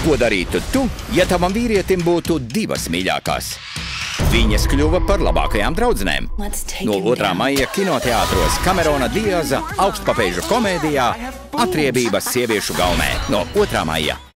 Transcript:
Ko darītu tu, ja tavam vīrietim būtu divas mīļākās? Viņas kļuva par labākajām draudzenēm. No 2. maija kinoteātros Kamerona Diaza augstpapēžu komēdijā Atriebības sieviešu gaumē no 2. maija.